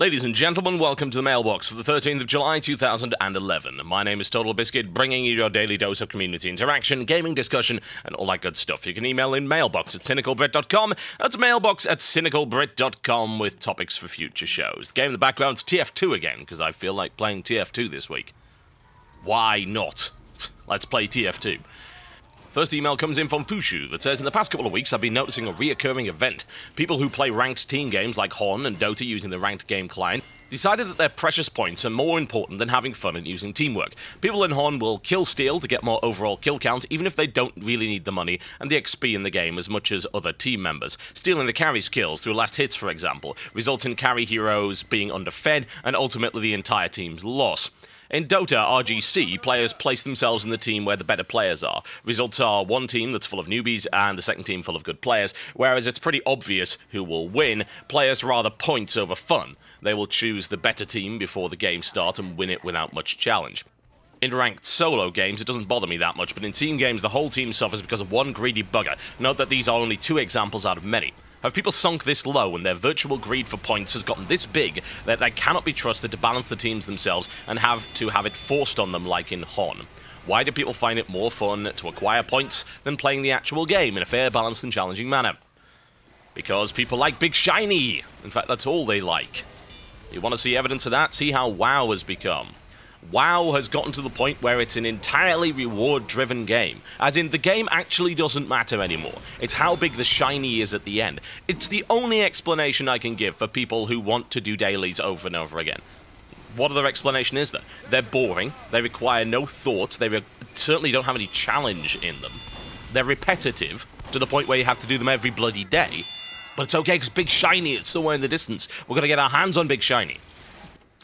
Ladies and gentlemen, welcome to the mailbox for the 13th of July 2011. My name is Total Biscuit, bringing you your daily dose of community interaction, gaming discussion, and all that good stuff. You can email in mailbox at cynicalbrit.com. That's mailbox at cynicalbrit.com with topics for future shows. The game in the background's TF2 again, because I feel like playing TF2 this week. Why not? Let's play TF2. First email comes in from Fushu that says, In the past couple of weeks, I've been noticing a reoccurring event. People who play ranked team games like Hon and Dota using the ranked game client decided that their precious points are more important than having fun and using teamwork. People in Hon will kill steal to get more overall kill count, even if they don't really need the money and the XP in the game as much as other team members. Stealing the carry skills through last hits, for example, results in carry heroes being underfed and ultimately the entire team's loss. In Dota RGC, players place themselves in the team where the better players are. Results are one team that's full of newbies and the second team full of good players, whereas it's pretty obvious who will win. Players rather points over fun. They will choose the better team before the game starts and win it without much challenge. In ranked solo games, it doesn't bother me that much, but in team games, the whole team suffers because of one greedy bugger. Note that these are only two examples out of many. Have people sunk this low and their virtual greed for points has gotten this big that they cannot be trusted to balance the teams themselves and have to have it forced on them like in Hon? Why do people find it more fun to acquire points than playing the actual game in a fair, balanced, and challenging manner? Because people like Big Shiny. In fact, that's all they like. You want to see evidence of that? See how WoW has become. WoW has gotten to the point where it's an entirely reward-driven game. As in, the game actually doesn't matter anymore. It's how big the shiny is at the end. It's the only explanation I can give for people who want to do dailies over and over again. What other explanation is there? They're boring, they require no thought, they certainly don't have any challenge in them. They're repetitive, to the point where you have to do them every bloody day. But it's okay, because Big Shiny is somewhere in the distance. We're going to get our hands on Big Shiny.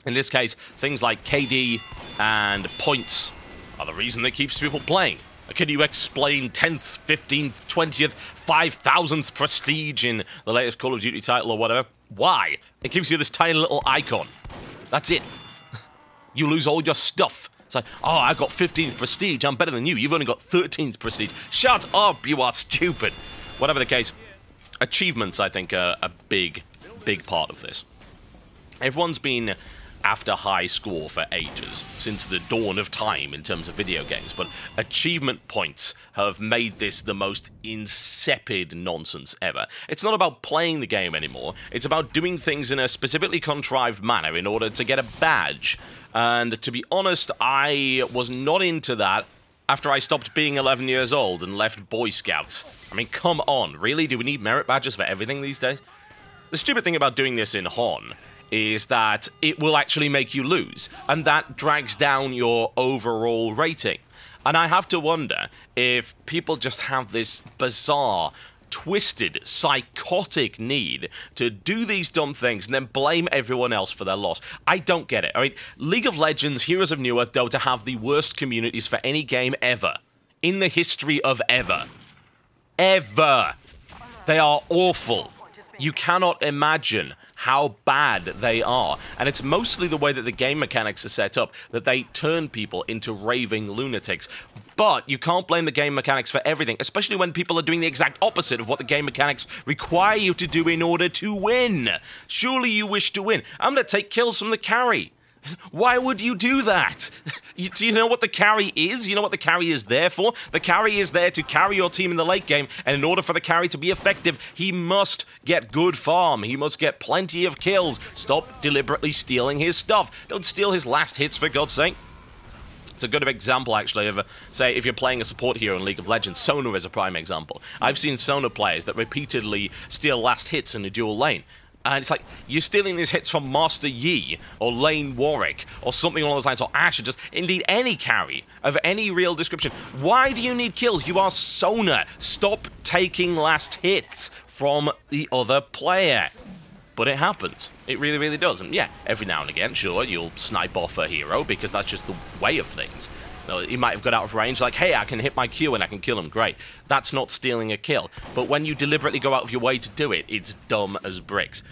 In this case, things like KD and points are the reason that keeps people playing. Can you explain 10th, 15th, 20th, 5000th prestige in the latest Call of Duty title or whatever? Why? It gives you this tiny little icon. That's it. You lose all your stuff. It's like, oh, I've got 15th prestige. I'm better than you. You've only got 13th prestige. Shut up, you are stupid. Whatever the case, achievements, I think, are a big, big part of this. Everyone's been after high score for ages, since the dawn of time in terms of video games, but achievement points have made this the most insipid nonsense ever. It's not about playing the game anymore, it's about doing things in a specifically contrived manner in order to get a badge. And to be honest, I was not into that after I stopped being 11 years old and left Boy Scouts. I mean, come on, really? Do we need merit badges for everything these days? The stupid thing about doing this in Hon is that it will actually make you lose, and that drags down your overall rating. And I have to wonder if people just have this bizarre, twisted, psychotic need to do these dumb things and then blame everyone else for their loss. I don't get it. I mean, League of Legends, Heroes of New Newerth, Dota have the worst communities for any game ever. In the history of ever. Ever. They are awful. You cannot imagine how bad they are. And it's mostly the way that the game mechanics are set up that they turn people into raving lunatics. But you can't blame the game mechanics for everything, especially when people are doing the exact opposite of what the game mechanics require you to do in order to win. Surely you wish to win. I'm going to take kills from the carry. Why would you do that? You, do you know what the carry is? You know what the carry is there for? The carry is there to carry your team in the late game, and in order for the carry to be effective, he must get good farm. He must get plenty of kills. Stop deliberately stealing his stuff. Don't steal his last hits, for God's sake. It's a good example, actually, of, a, say, if you're playing a support hero in League of Legends. Sona is a prime example. I've seen Sona players that repeatedly steal last hits in a dual lane. And it's like, you're stealing these hits from Master Yi, or Lane Warwick, or something along those lines, or Ashe, or just indeed any carry of any real description. Why do you need kills? You are Sona. Stop taking last hits from the other player. But it happens. It really, really does. And yeah, every now and again, sure, you'll snipe off a hero, because that's just the way of things. He might have got out of range, like, hey, I can hit my Q and I can kill him. Great. That's not stealing a kill. But when you deliberately go out of your way to do it, it's dumb as bricks.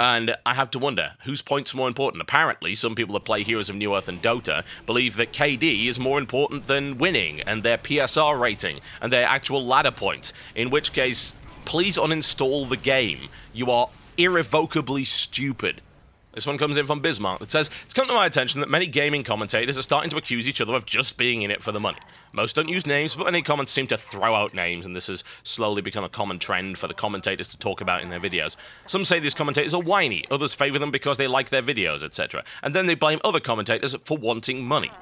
And I have to wonder, whose point's more important? Apparently, some people that play Heroes of Newerth and Dota believe that KD is more important than winning, and their PSR rating, and their actual ladder points. In which case, please uninstall the game. You are irrevocably stupid. This one comes in from Bismarck. It says, It's come to my attention that many gaming commentators are starting to accuse each other of just being in it for the money. Most don't use names, but any comments seem to throw out names, and this has slowly become a common trend for the commentators to talk about in their videos. Some say these commentators are whiny, others favour them because they like their videos, etc. And then they blame other commentators for wanting money.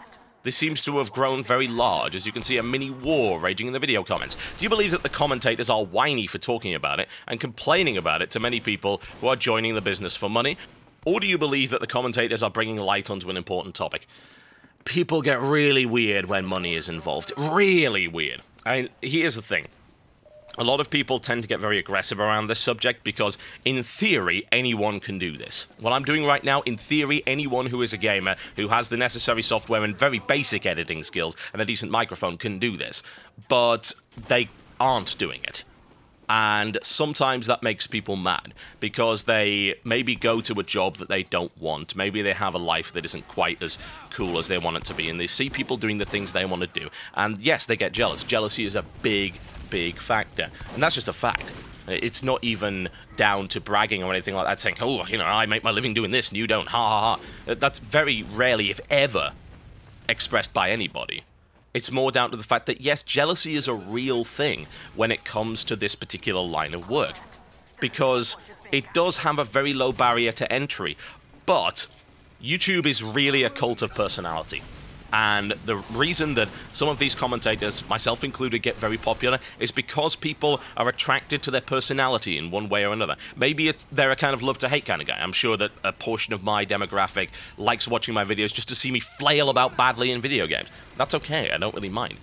This seems to have grown very large, as you can see a mini war raging in the video comments. Do you believe that the commentators are whiny for talking about it and complaining about it to many people who are joining the business for money? Or do you believe that the commentators are bringing light onto an important topic? People get really weird when money is involved. Really weird. I mean, here's the thing. A lot of people tend to get very aggressive around this subject because, in theory, anyone can do this. What I'm doing right now, in theory, anyone who is a gamer, who has the necessary software and very basic editing skills and a decent microphone can do this. But they aren't doing it. And sometimes that makes people mad because they maybe go to a job that they don't want. Maybe they have a life that isn't quite as cool as they want it to be. And they see people doing the things they want to do. And yes, they get jealous. Jealousy is a big, big factor. And that's just a fact. It's not even down to bragging or anything like that, saying, oh, you know, I make my living doing this and you don't. Ha ha ha. That's very rarely, if ever, expressed by anybody. It's more down to the fact that, yes, jealousy is a real thing when it comes to this particular line of work. Because it does have a very low barrier to entry. But YouTube is really a cult of personality. And the reason that some of these commentators, myself included, get very popular is because people are attracted to their personality in one way or another. Maybe it, they're a kind of love to hate kind of guy. I'm sure that a portion of my demographic likes watching my videos just to see me flail about badly in video games. That's okay, I don't really mind.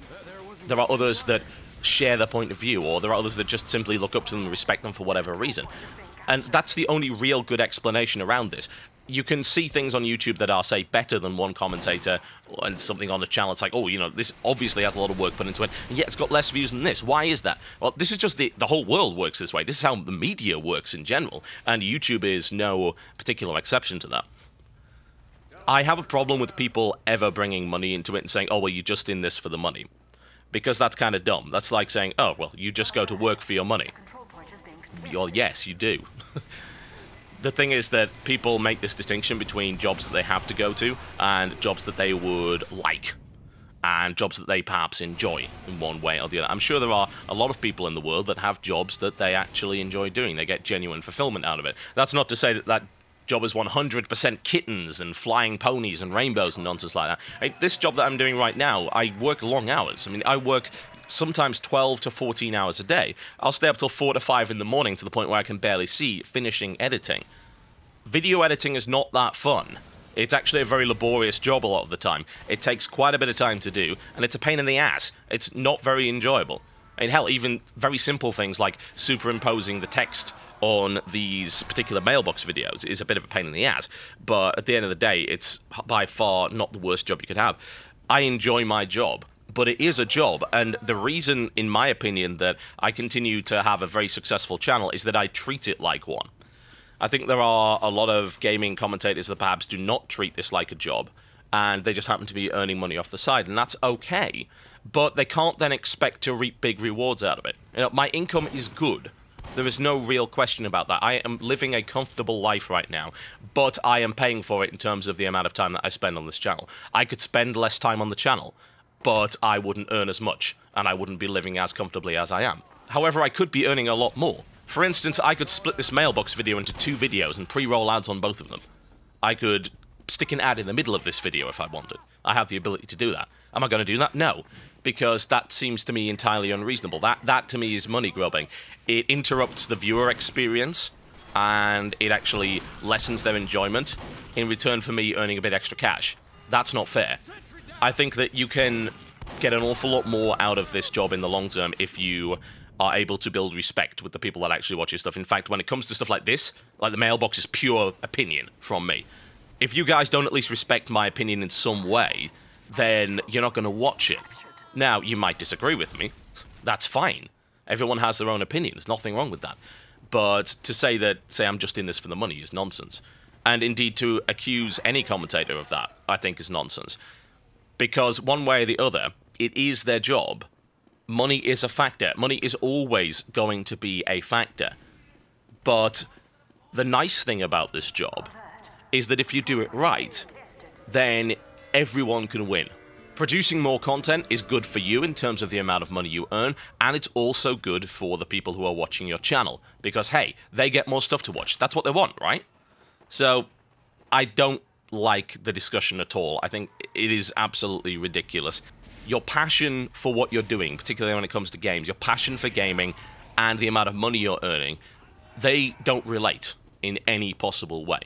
There are others that share their point of view, or there are others that just simply look up to them and respect them for whatever reason. And that's the only real good explanation around this you can see things on YouTube that are, say, better than one commentator and something on the channel. It's like, oh, you know, this obviously has a lot of work put into it, and yet it's got less views than this. Why is that? Well, this is just the, the whole world works this way. This is how the media works in general, and YouTube is no particular exception to that. I have a problem with people ever bringing money into it and saying, oh, well, you're just in this for the money. Because that's kind of dumb. That's like saying, oh, well, you just go to work for your money. Well, yes, you do. the thing is that people make this distinction between jobs that they have to go to and jobs that they would like and jobs that they perhaps enjoy in one way or the other. I'm sure there are a lot of people in the world that have jobs that they actually enjoy doing. They get genuine fulfillment out of it. That's not to say that that job is 100% kittens and flying ponies and rainbows and nonsense like that. this job that I'm doing right now, I work long hours. I mean, I work sometimes 12 to 14 hours a day. I'll stay up till 4 to 5 in the morning to the point where I can barely see finishing editing. Video editing is not that fun. It's actually a very laborious job a lot of the time. It takes quite a bit of time to do, and it's a pain in the ass. It's not very enjoyable. And hell, even very simple things like superimposing the text on these particular mailbox videos is a bit of a pain in the ass. But at the end of the day, it's by far not the worst job you could have. I enjoy my job but it is a job. And the reason, in my opinion, that I continue to have a very successful channel is that I treat it like one. I think there are a lot of gaming commentators that perhaps do not treat this like a job, and they just happen to be earning money off the side, and that's okay. But they can't then expect to reap big rewards out of it. You know, my income is good. There is no real question about that. I am living a comfortable life right now, but I am paying for it in terms of the amount of time that I spend on this channel. I could spend less time on the channel, but I wouldn't earn as much, and I wouldn't be living as comfortably as I am. However, I could be earning a lot more. For instance, I could split this mailbox video into two videos and pre-roll ads on both of them. I could stick an ad in the middle of this video if I wanted. I have the ability to do that. Am I going to do that? No, because that seems to me entirely unreasonable. That, that to me is money grubbing. It interrupts the viewer experience, and it actually lessens their enjoyment in return for me earning a bit extra cash. That's not fair. I think that you can get an awful lot more out of this job in the long term if you are able to build respect with the people that actually watch your stuff. In fact, when it comes to stuff like this, like the mailbox is pure opinion from me. If you guys don't at least respect my opinion in some way, then you're not going to watch it. Now, you might disagree with me. That's fine. Everyone has their own opinion. There's nothing wrong with that. But to say that, say, I'm just in this for the money is nonsense. And indeed, to accuse any commentator of that, I think is nonsense because one way or the other, it is their job. Money is a factor. Money is always going to be a factor. But the nice thing about this job is that if you do it right, then everyone can win. Producing more content is good for you in terms of the amount of money you earn, and it's also good for the people who are watching your channel because, hey, they get more stuff to watch. That's what they want, right? So, I don't like the discussion at all. I think it is absolutely ridiculous. Your passion for what you're doing, particularly when it comes to games, your passion for gaming and the amount of money you're earning, they don't relate in any possible way.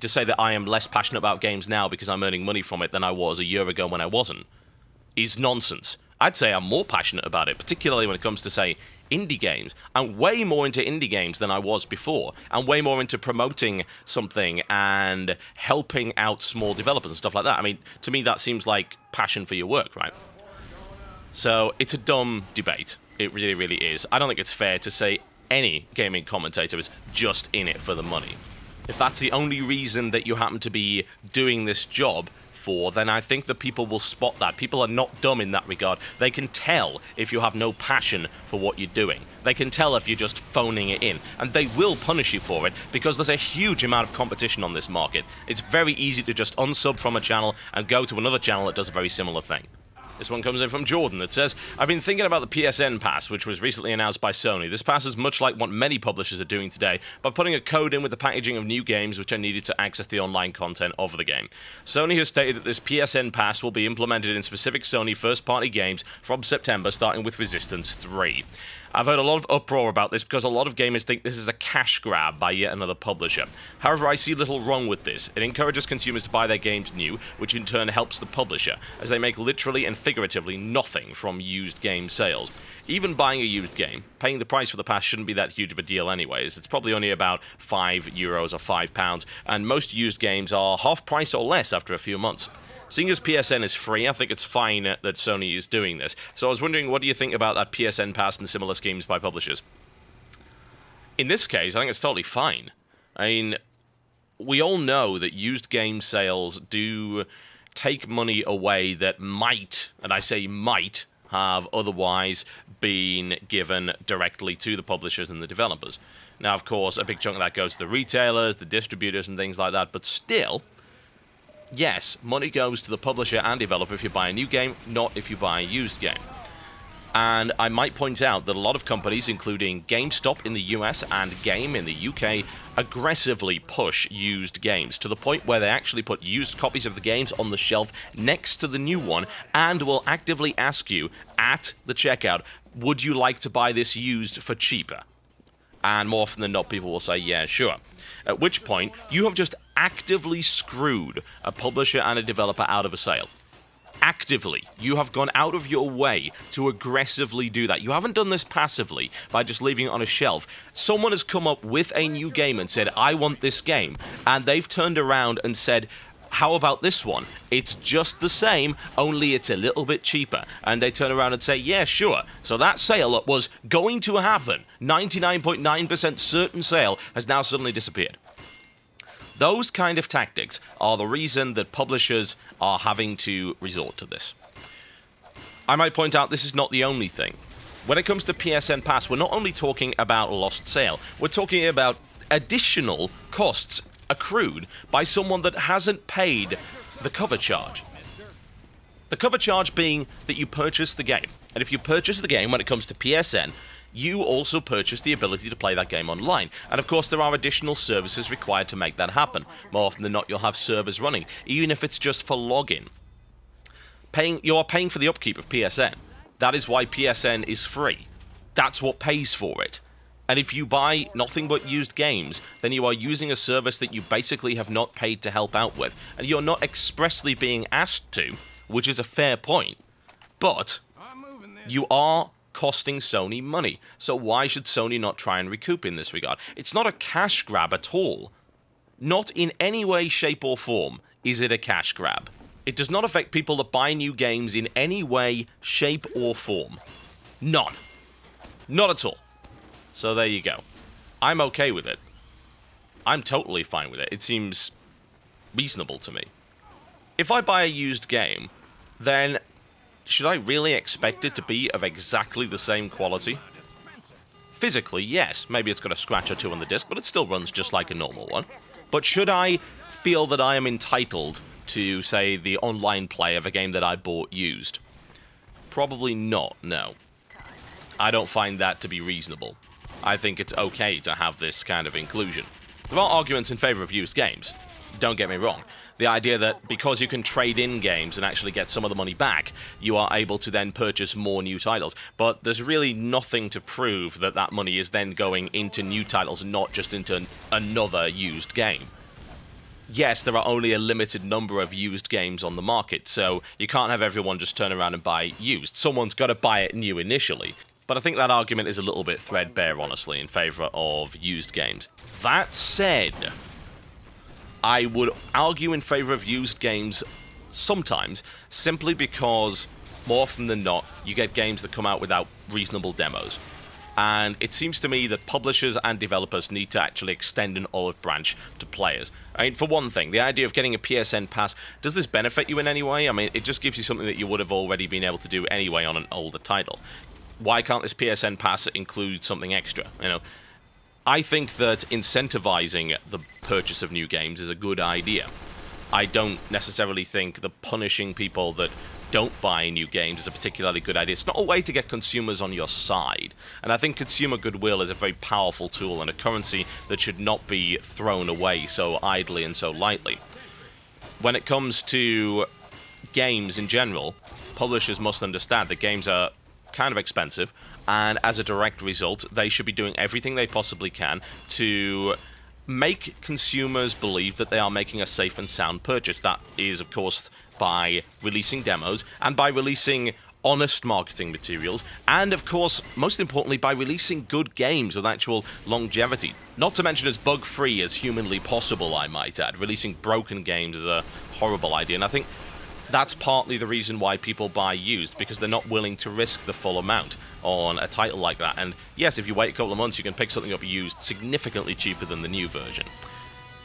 To say that I am less passionate about games now because I'm earning money from it than I was a year ago when I wasn't is nonsense. I'd say I'm more passionate about it, particularly when it comes to, say, indie games. I'm way more into indie games than I was before. I'm way more into promoting something and helping out small developers and stuff like that. I mean, to me, that seems like passion for your work, right? So it's a dumb debate. It really, really is. I don't think it's fair to say any gaming commentator is just in it for the money. If that's the only reason that you happen to be doing this job, for, then I think that people will spot that. People are not dumb in that regard. They can tell if you have no passion for what you're doing. They can tell if you're just phoning it in, and they will punish you for it because there's a huge amount of competition on this market. It's very easy to just unsub from a channel and go to another channel that does a very similar thing. This one comes in from Jordan that says, I've been thinking about the PSN pass, which was recently announced by Sony. This pass is much like what many publishers are doing today by putting a code in with the packaging of new games which are needed to access the online content of the game. Sony has stated that this PSN pass will be implemented in specific Sony first party games from September, starting with Resistance 3. I've heard a lot of uproar about this because a lot of gamers think this is a cash grab by yet another publisher. However, I see little wrong with this. It encourages consumers to buy their games new, which in turn helps the publisher, as they make literally and figuratively nothing from used game sales. Even buying a used game, paying the price for the pass shouldn't be that huge of a deal anyways. It's probably only about 5 euros or 5 pounds, and most used games are half price or less after a few months. Seeing as PSN is free, I think it's fine that Sony is doing this. So I was wondering, what do you think about that PSN pass and similar schemes by publishers? In this case, I think it's totally fine. I mean, we all know that used game sales do take money away that might, and I say might, have otherwise been given directly to the publishers and the developers. Now, of course, a big chunk of that goes to the retailers, the distributors, and things like that, but still, yes, money goes to the publisher and developer if you buy a new game, not if you buy a used game. And I might point out that a lot of companies, including GameStop in the US and Game in the UK, aggressively push used games to the point where they actually put used copies of the games on the shelf next to the new one and will actively ask you at the checkout, would you like to buy this used for cheaper? And more often than not, people will say, yeah, sure. At which point, you have just actively screwed a publisher and a developer out of a sale. Actively. You have gone out of your way to aggressively do that. You haven't done this passively by just leaving it on a shelf. Someone has come up with a new game and said, I want this game. And they've turned around and said, how about this one? It's just the same, only it's a little bit cheaper. And they turn around and say, yeah, sure. So that sale that was going to happen, 99.9% certain sale, has now suddenly disappeared. Those kind of tactics are the reason that publishers are having to resort to this. I might point out this is not the only thing. When it comes to PSN Pass, we're not only talking about lost sale, we're talking about additional costs accrued by someone that hasn't paid the cover charge. The cover charge being that you purchase the game. And if you purchase the game when it comes to PSN, you also purchase the ability to play that game online. And of course, there are additional services required to make that happen. More often than not, you'll have servers running, even if it's just for login. Paying, you are paying for the upkeep of PSN. That is why PSN is free. That's what pays for it. And if you buy nothing but used games, then you are using a service that you basically have not paid to help out with. And you're not expressly being asked to, which is a fair point. But you are costing Sony money. So why should Sony not try and recoup in this regard? It's not a cash grab at all. Not in any way, shape, or form is it a cash grab. It does not affect people that buy new games in any way, shape, or form. None. Not at all. So there you go. I'm okay with it. I'm totally fine with it. It seems reasonable to me. If I buy a used game, then should I really expect it to be of exactly the same quality? Physically, yes. Maybe it's got a scratch or two on the disc, but it still runs just like a normal one. But should I feel that I am entitled to, say, the online play of a game that I bought used? Probably not, no. I don't find that to be reasonable. I think it's okay to have this kind of inclusion. There are arguments in favor of used games. Don't get me wrong. The idea that because you can trade in games and actually get some of the money back, you are able to then purchase more new titles. But there's really nothing to prove that that money is then going into new titles, not just into another used game yes, there are only a limited number of used games on the market, so you can't have everyone just turn around and buy used. Someone's got to buy it new initially. But I think that argument is a little bit threadbare, honestly, in favour of used games. That said, I would argue in favour of used games sometimes, simply because more often than not, you get games that come out without reasonable demos. And it seems to me that publishers and developers need to actually extend an olive branch to players. I mean, for one thing, the idea of getting a PSN pass, does this benefit you in any way? I mean, it just gives you something that you would have already been able to do anyway on an older title. Why can't this PSN pass include something extra? You know, I think that incentivizing the purchase of new games is a good idea. I don't necessarily think the punishing people that don't buy new games is a particularly good idea. It's not a way to get consumers on your side. And I think consumer goodwill is a very powerful tool and a currency that should not be thrown away so idly and so lightly. When it comes to games in general, publishers must understand that games are kind of expensive, and as a direct result, they should be doing everything they possibly can to make consumers believe that they are making a safe and sound purchase. That is, of course, by releasing demos and by releasing honest marketing materials, and of course, most importantly, by releasing good games with actual longevity. Not to mention as bug free as humanly possible, I might add. Releasing broken games is a horrible idea, and I think that's partly the reason why people buy used, because they're not willing to risk the full amount on a title like that. And yes, if you wait a couple of months, you can pick something up used significantly cheaper than the new version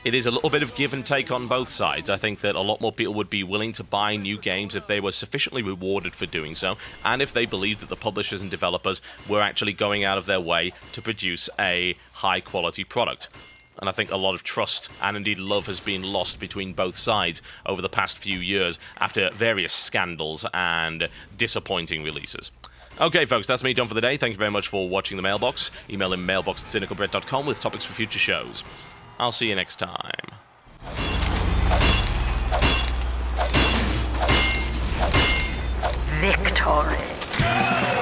it is a little bit of give and take on both sides. I think that a lot more people would be willing to buy new games if they were sufficiently rewarded for doing so, and if they believed that the publishers and developers were actually going out of their way to produce a high quality product. And I think a lot of trust and indeed love has been lost between both sides over the past few years after various scandals and disappointing releases. Okay, folks, that's me done for the day. Thank you very much for watching the mailbox. Email in mailbox at cynicalbrit.com with topics for future shows. I'll see you next time. Victory.